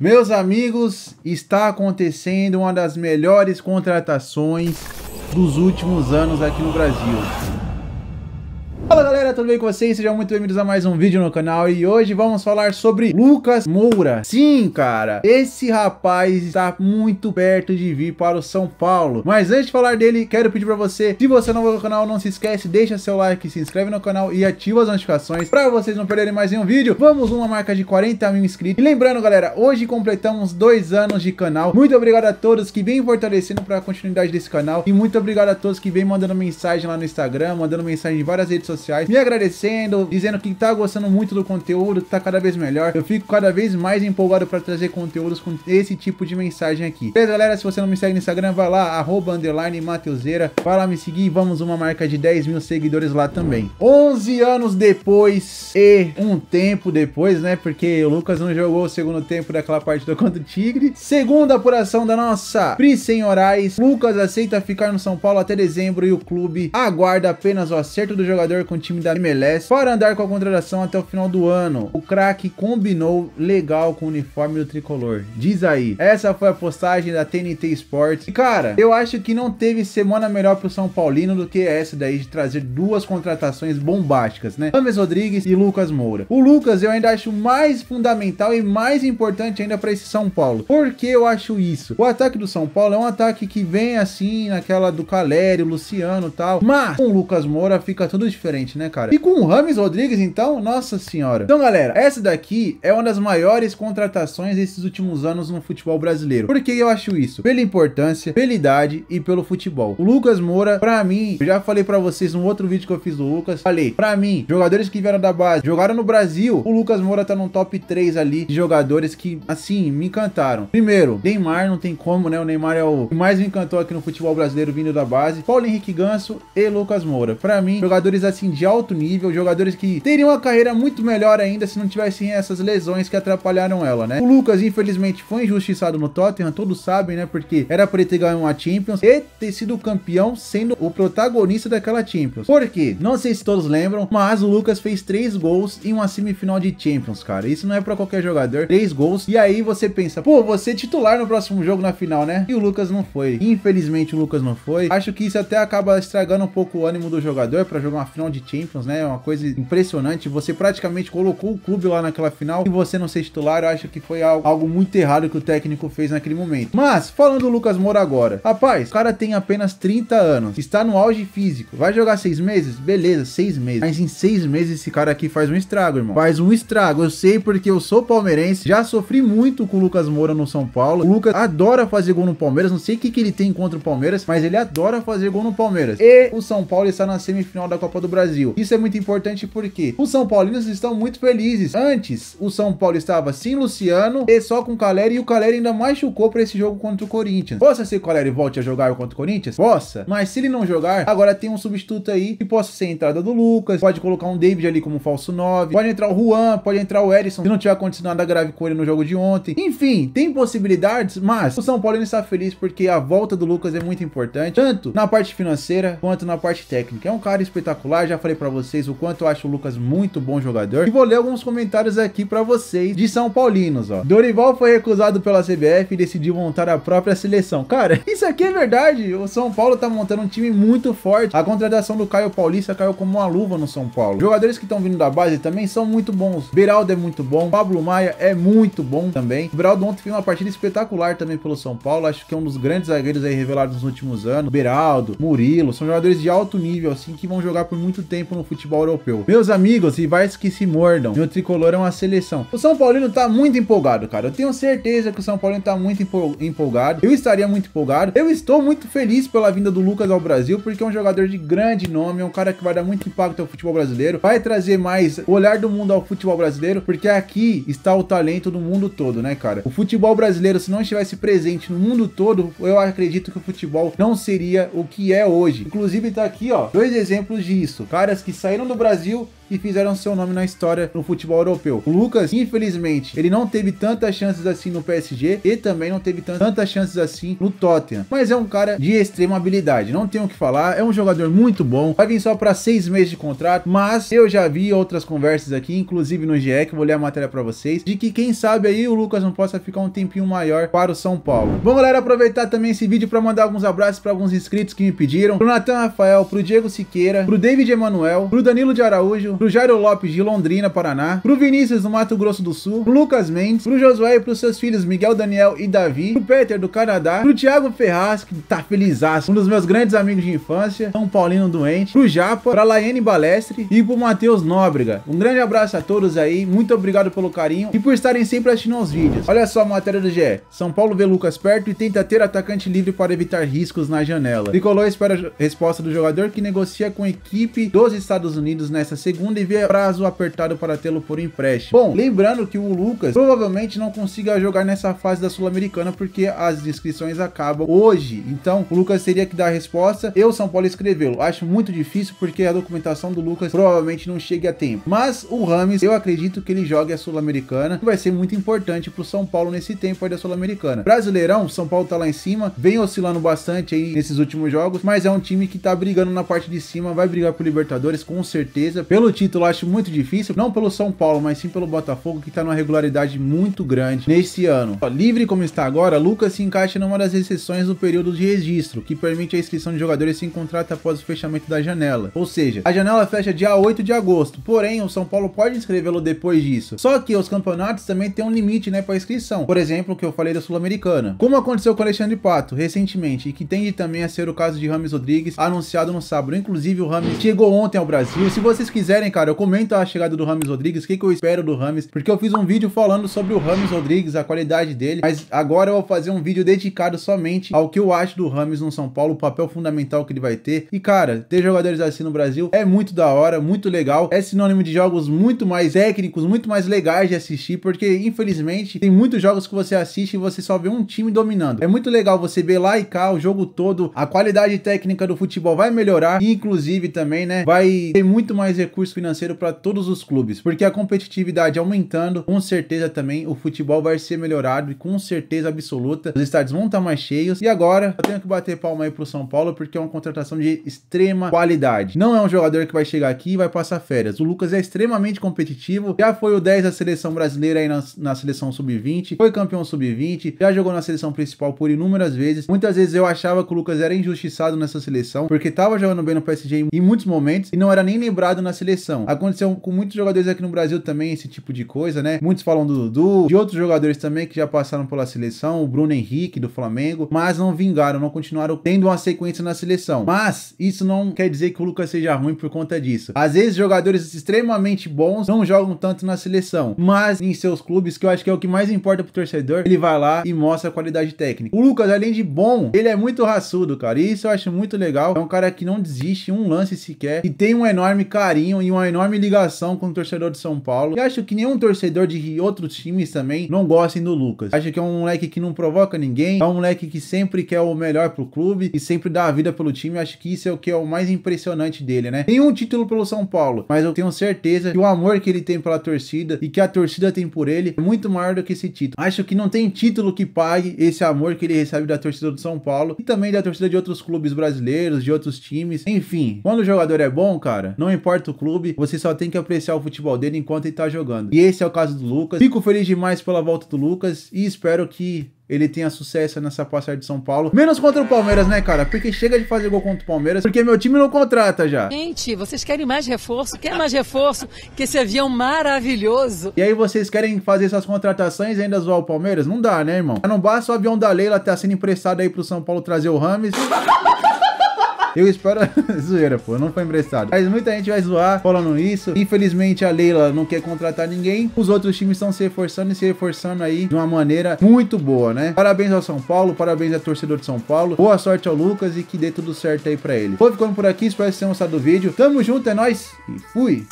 Meus amigos, está acontecendo uma das melhores contratações dos últimos anos aqui no Brasil. Galera, tudo bem com vocês? Sejam muito bem-vindos a mais um vídeo no canal e hoje vamos falar sobre Lucas Moura. Sim, cara, esse rapaz está muito perto de vir para o São Paulo. Mas antes de falar dele, quero pedir para você, se você é novo no canal, não se esquece, deixa seu like, se inscreve no canal e ativa as notificações para vocês não perderem mais nenhum vídeo. Vamos uma marca de 40 mil inscritos. E lembrando, galera, hoje completamos dois anos de canal. Muito obrigado a todos que vêm fortalecendo para a continuidade desse canal e muito obrigado a todos que vêm mandando mensagem lá no Instagram, mandando mensagem em várias redes sociais sociais, agradecendo, dizendo que tá gostando muito do conteúdo, tá cada vez melhor. Eu fico cada vez mais empolgado para trazer conteúdos com esse tipo de mensagem aqui. Beleza, galera? Se você não me segue no Instagram, vai lá, arroba, underline, Mateuseira. Vai lá me seguir vamos uma marca de 10 mil seguidores lá também. 11 anos depois e um tempo depois, né? Porque o Lucas não jogou o segundo tempo daquela partida contra o Tigre. Segunda apuração da nossa Pri Senhorais. Lucas aceita ficar no São Paulo até dezembro e o clube aguarda apenas o acerto do jogador com o time da MLS para andar com a contratação até o final do ano. O craque combinou legal com o uniforme do tricolor. Diz aí. Essa foi a postagem da TNT Sports. E cara, eu acho que não teve semana melhor pro São Paulino do que essa daí de trazer duas contratações bombásticas, né? James Rodrigues e Lucas Moura. O Lucas eu ainda acho mais fundamental e mais importante ainda para esse São Paulo. Por que eu acho isso? O ataque do São Paulo é um ataque que vem assim naquela do Calério, Luciano, tal, mas com o Lucas Moura fica tudo diferente, né, cara? E com o Rames Rodrigues, então, nossa senhora. Então, galera, essa daqui é uma das maiores contratações desses últimos anos no futebol brasileiro. Por que eu acho isso? Pela importância, pela idade e pelo futebol. O Lucas Moura, pra mim, eu já falei pra vocês no outro vídeo que eu fiz do Lucas, falei, pra mim, jogadores que vieram da base, jogaram no Brasil, o Lucas Moura tá no top 3 ali de jogadores que, assim, me encantaram. Primeiro, Neymar, não tem como, né? O Neymar é o que mais me encantou aqui no futebol brasileiro vindo da base. Paulo Henrique Ganso e Lucas Moura. Pra mim, jogadores assim de alto nível, jogadores que teriam uma carreira muito melhor ainda se não tivessem essas lesões que atrapalharam ela, né? O Lucas, infelizmente, foi injustiçado no Tottenham, todos sabem, né? Porque era para ele ter ganho uma Champions e ter sido campeão sendo o protagonista daquela Champions. Por quê? Não sei se todos lembram, mas o Lucas fez três gols em uma semifinal de Champions, cara. Isso não é para qualquer jogador. Três gols. E aí você pensa, pô, você titular no próximo jogo na final, né? E o Lucas não foi. Infelizmente o Lucas não foi. Acho que isso até acaba estragando um pouco o ânimo do jogador para jogar uma final de de Champions, né? É uma coisa impressionante. Você praticamente colocou o clube lá naquela final e você não ser titular, eu acho que foi algo, muito errado que o técnico fez naquele momento. Mas, falando do Lucas Moura agora, rapaz, o cara tem apenas 30 anos, está no auge físico, vai jogar seis meses? Beleza, seis meses. Mas em seis meses esse cara aqui faz um estrago, irmão. Faz um estrago. Eu sei porque eu sou palmeirense, já sofri muito com o Lucas Moura no São Paulo. O Lucas adora fazer gol no Palmeiras, não sei o que, que ele tem contra o Palmeiras, mas ele adora fazer gol no Palmeiras. E o São Paulo está na semifinal da Copa do. Brasil. Isso é muito importante porque os São Paulinos estão muito felizes. Antes, o São Paulo estava sem Luciano e só com o Caleri e o Caleri ainda machucou para esse jogo contra o Corinthians. Possa ser que o Caleri volte a jogar contra o Corinthians? Possa. Mas se ele não jogar, agora tem um substituto aí que possa ser a entrada do Lucas, pode colocar um David ali como falso 9, pode entrar o Juan, pode entrar o Erisson, se não tiver acontecido nada grave com ele no jogo de ontem. Enfim, tem possibilidades, mas o São Paulo está feliz porque a volta do Lucas é muito importante, tanto na parte financeira quanto na parte técnica. É um cara espetacular, já falei para vocês o quanto eu acho o Lucas muito bom jogador. E vou ler alguns comentários aqui para vocês de São Paulinos, ó. Dorival foi recusado pela CBF e decidiu montar a própria seleção. Cara, isso aqui é verdade. O São Paulo tá montando um time muito forte. A contratação do Caio Paulista caiu como uma luva no São Paulo. Jogadores que estão vindo da base também são muito bons. Beraldo é muito bom. Pablo Maia é muito bom também. O Beraldo ontem fez uma partida espetacular também pelo São Paulo. Acho que é um dos grandes zagueiros aí revelados nos últimos anos. Beraldo, Murilo, são jogadores de alto nível assim que vão jogar por muito tempo no futebol europeu. Meus amigos, rivais que se mordam, meu tricolor é uma seleção. O São Paulino tá muito empolgado, cara. Eu tenho certeza que o São Paulino tá muito empolgado. Eu estaria muito empolgado. Eu estou muito feliz pela vinda do Lucas ao Brasil, porque é um jogador de grande nome, é um cara que vai dar muito impacto ao futebol brasileiro, vai trazer mais olhar do mundo ao futebol brasileiro, porque aqui está o talento do mundo todo, né, cara? O futebol brasileiro, se não estivesse presente no mundo todo, eu acredito que o futebol não seria o que é hoje. Inclusive tá aqui, ó, dois exemplos disso. Caras que saíram do Brasil e fizeram seu nome na história no futebol europeu. O Lucas, infelizmente, ele não teve tantas chances assim no PSG e também não teve tantas chances assim no Tottenham, mas é um cara de extrema habilidade, não tenho o que falar, é um jogador muito bom, vai vir só para seis meses de contrato, mas eu já vi outras conversas aqui, inclusive no GE, que vou ler a matéria para vocês, de que quem sabe aí o Lucas não possa ficar um tempinho maior para o São Paulo. Bom, galera, aproveitar também esse vídeo para mandar alguns abraços para alguns inscritos que me pediram, pro Natan Rafael, pro Diego Siqueira, pro David Emanuel, pro Danilo de Araújo, pro Jairo Lopes de Londrina, Paraná, pro Vinícius do Mato Grosso do Sul, pro Lucas Mendes, pro Josué e pros seus filhos Miguel, Daniel e Davi, pro Peter do Canadá, pro Thiago Ferraz, que tá felizaço, um dos meus grandes amigos de infância, São Paulino doente, pro Japa, pra Laiane Balestre e pro Matheus Nóbrega. Um grande abraço a todos aí, muito obrigado pelo carinho e por estarem sempre assistindo os vídeos. Olha só a matéria do GE. São Paulo vê Lucas perto e tenta ter atacante livre para evitar riscos na janela. Tricolor espera a resposta do jogador que negocia com a equipe dos Estados Unidos nessa segunda e vê prazo apertado para tê-lo por empréstimo. Bom, lembrando que o Lucas provavelmente não consiga jogar nessa fase da Sul-Americana porque as inscrições acabam hoje. Então, o Lucas teria que dar a resposta e o São Paulo escrevê-lo. Acho muito difícil porque a documentação do Lucas provavelmente não chegue a tempo. Mas o Rames, eu acredito que ele jogue a Sul-Americana, vai ser muito importante para o São Paulo nesse tempo aí da Sul-Americana. Brasileirão, São Paulo tá lá em cima, vem oscilando bastante aí nesses últimos jogos, mas é um time que tá brigando na parte de cima, vai brigar por Libertadores com certeza. Pelo título acho muito difícil, não pelo São Paulo, mas sim pelo Botafogo que tá numa regularidade muito grande nesse ano. Ó, livre como está agora, Lucas se encaixa numa das exceções do período de registro, que permite a inscrição de jogadores sem contrato após o fechamento da janela. Ou seja, a janela fecha dia 8 de agosto, porém o São Paulo pode inscrevê-lo depois disso. Só que os campeonatos também têm um limite, né, para inscrição. Por exemplo, o que eu falei da Sul-Americana. Como aconteceu com o Alexandre Pato recentemente e que tende também a ser o caso de Rames Rodrigues, anunciado no sábado. Inclusive, o Rames chegou ontem ao Brasil. Se vocês quiserem, cara, eu comento a chegada do Rames Rodrigues, o que, que eu espero do Rames, porque eu fiz um vídeo falando sobre o Rames Rodrigues, a qualidade dele, mas agora eu vou fazer um vídeo dedicado somente ao que eu acho do Rames no São Paulo, o papel fundamental que ele vai ter. E, cara, ter jogadores assim no Brasil é muito da hora, muito legal, é sinônimo de jogos muito mais técnicos, muito mais legais de assistir, porque, infelizmente, tem muitos jogos que você assiste e você só vê um time dominando. É muito legal você ver lá e cá o jogo todo, a qualidade técnica do futebol vai melhorar e, inclusive, também, né, vai ter muito mais recurso financeiro para todos os clubes, porque a competitividade aumentando, com certeza também o futebol vai ser melhorado e com certeza absoluta os estádios vão estar mais cheios. E agora eu tenho que bater palma aí pro São Paulo porque é uma contratação de extrema qualidade. Não é um jogador que vai chegar aqui e vai passar férias. O Lucas é extremamente competitivo, já foi o 10 da seleção brasileira aí na, na seleção sub-20, foi campeão sub-20, já jogou na seleção principal por inúmeras vezes. Muitas vezes eu achava que o Lucas era injustiçado nessa seleção porque tava jogando bem no PSG em muitos momentos e não era nem lembrado na seleção. Aconteceu com muitos jogadores aqui no Brasil também esse tipo de coisa, né? Muitos falam do Dudu, de outros jogadores também que já passaram pela seleção, o Bruno Henrique do Flamengo, mas não vingaram, não continuaram tendo uma sequência na seleção. Mas isso não quer dizer que o Lucas seja ruim por conta disso. Às vezes jogadores extremamente bons não jogam tanto na seleção, mas em seus clubes, que eu acho que é o que mais importa pro torcedor, ele vai lá e mostra a qualidade técnica. O Lucas, além de bom, ele é muito raçudo, cara. E isso eu acho muito legal. É um cara que não desiste um lance sequer e tem um enorme carinho e uma enorme ligação com o torcedor de São Paulo. E acho que nenhum torcedor de outros times também não gostem do Lucas. Acho que é um moleque que não provoca ninguém, é um moleque que sempre quer o melhor pro clube e sempre dá a vida pelo time. Acho que isso é o que é o mais impressionante dele, né? Nenhum título pelo São Paulo, mas eu tenho certeza que o amor que ele tem pela torcida e que a torcida tem por ele é muito maior do que esse título. Acho que não tem título que pague esse amor que ele recebe da torcida do São Paulo e também da torcida de outros clubes brasileiros, de outros times. Enfim, quando o jogador é bom, cara, não importa o clube, você só tem que apreciar o futebol dele enquanto ele tá jogando. E esse é o caso do Lucas. Fico feliz demais pela volta do Lucas e espero que ele tenha sucesso nessa passagem de São Paulo. Menos contra o Palmeiras, né, cara? Porque chega de fazer gol contra o Palmeiras, porque meu time não contrata já. Gente, vocês querem mais reforço? Quer mais reforço que esse avião maravilhoso? E aí vocês querem fazer essas contratações e ainda zoar o Palmeiras? Não dá, né, irmão? Não basta o avião da Leila estar tá sendo emprestado aí pro São Paulo trazer o Rames. Eu espero. Zoeira, pô, não foi emprestado. Mas muita gente vai zoar falando isso. Infelizmente a Leila não quer contratar ninguém. Os outros times estão se reforçando e se reforçando aí de uma maneira muito boa, né? Parabéns ao São Paulo, parabéns ao torcedor de São Paulo. Boa sorte ao Lucas e que dê tudo certo aí pra ele. Vou ficando por aqui, espero que vocês tenham gostado do vídeo. Tamo junto, é nóis e fui!